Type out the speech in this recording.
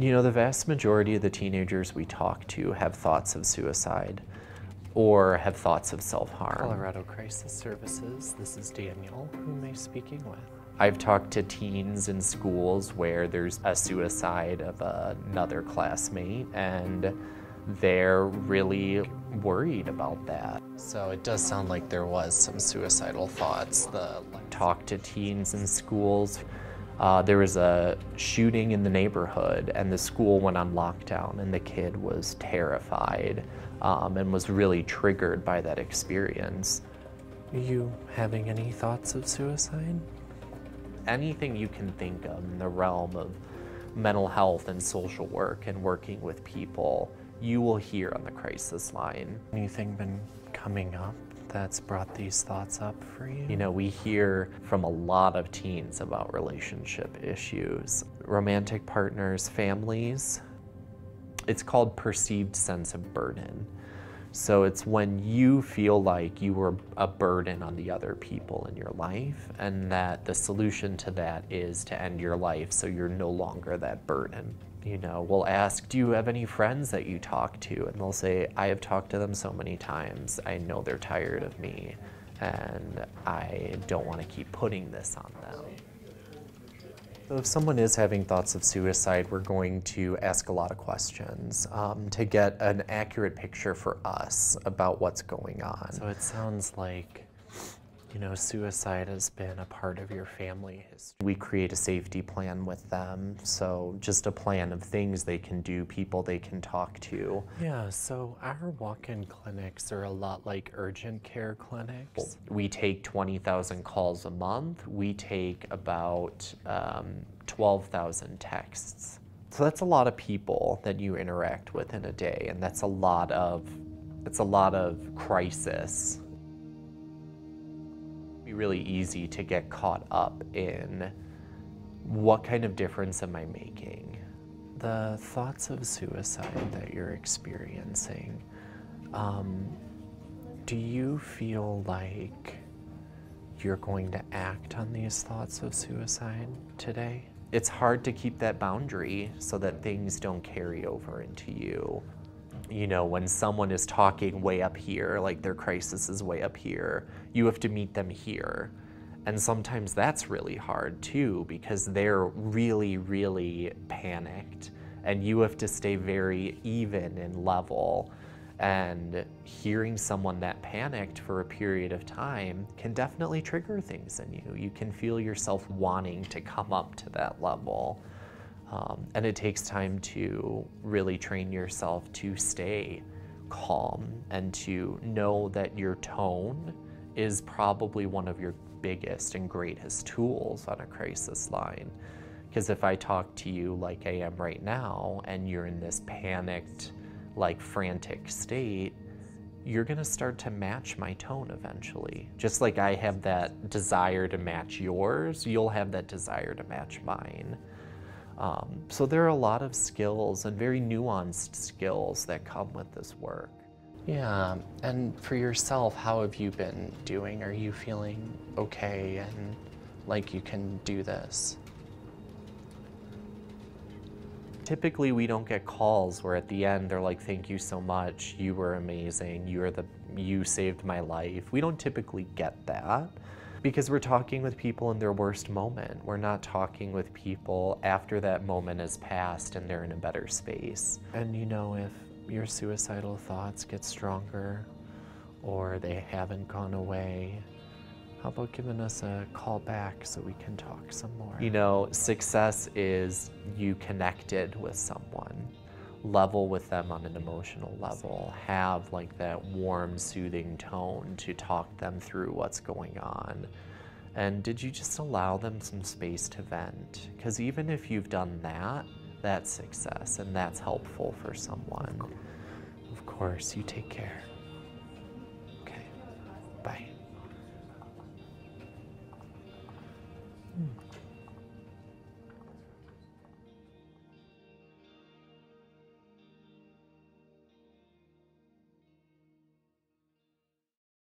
You know, the vast majority of the teenagers we talk to have thoughts of suicide or have thoughts of self harm. Colorado Crisis Services, this is Daniel. Who am I speaking with? I've talked to teens in schools where there's a suicide of another classmate and they're really worried about that. So it does sound like there was some suicidal thoughts. The talk to teens in schools. Uh, there was a shooting in the neighborhood and the school went on lockdown and the kid was terrified um, and was really triggered by that experience. Are you having any thoughts of suicide? Anything you can think of in the realm of mental health and social work and working with people, you will hear on the crisis line. Anything been coming up that's brought these thoughts up for you? You know, we hear from a lot of teens about relationship issues, romantic partners, families. It's called perceived sense of burden. So it's when you feel like you were a burden on the other people in your life, and that the solution to that is to end your life so you're no longer that burden. You know, we'll ask, Do you have any friends that you talk to? And they'll say, I have talked to them so many times. I know they're tired of me, and I don't want to keep putting this on them. So if someone is having thoughts of suicide, we're going to ask a lot of questions um, to get an accurate picture for us about what's going on. So it sounds like you know, suicide has been a part of your family history. We create a safety plan with them, so just a plan of things they can do, people they can talk to. Yeah, so our walk-in clinics are a lot like urgent care clinics. We take 20,000 calls a month. We take about um, 12,000 texts. So that's a lot of people that you interact with in a day, and that's a lot of, it's a lot of crisis really easy to get caught up in what kind of difference am I making? The thoughts of suicide that you're experiencing, um, do you feel like you're going to act on these thoughts of suicide today? It's hard to keep that boundary so that things don't carry over into you you know, when someone is talking way up here, like their crisis is way up here, you have to meet them here. And sometimes that's really hard too because they're really, really panicked and you have to stay very even and level. And hearing someone that panicked for a period of time can definitely trigger things in you. You can feel yourself wanting to come up to that level. Um, and it takes time to really train yourself to stay calm and to know that your tone is probably one of your biggest and greatest tools on a crisis line. Because if I talk to you like I am right now and you're in this panicked, like frantic state, you're going to start to match my tone eventually. Just like I have that desire to match yours, you'll have that desire to match mine. Um, so there are a lot of skills and very nuanced skills that come with this work. Yeah, and for yourself, how have you been doing? Are you feeling okay and like you can do this? Typically, we don't get calls where at the end they're like, "Thank you so much. You were amazing. You are the you saved my life." We don't typically get that because we're talking with people in their worst moment. We're not talking with people after that moment has passed and they're in a better space. And you know, if your suicidal thoughts get stronger or they haven't gone away, how about giving us a call back so we can talk some more? You know, success is you connected with someone level with them on an emotional level, have like that warm, soothing tone to talk them through what's going on. And did you just allow them some space to vent? Because even if you've done that, that's success and that's helpful for someone. Of course, you take care.